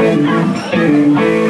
Everything.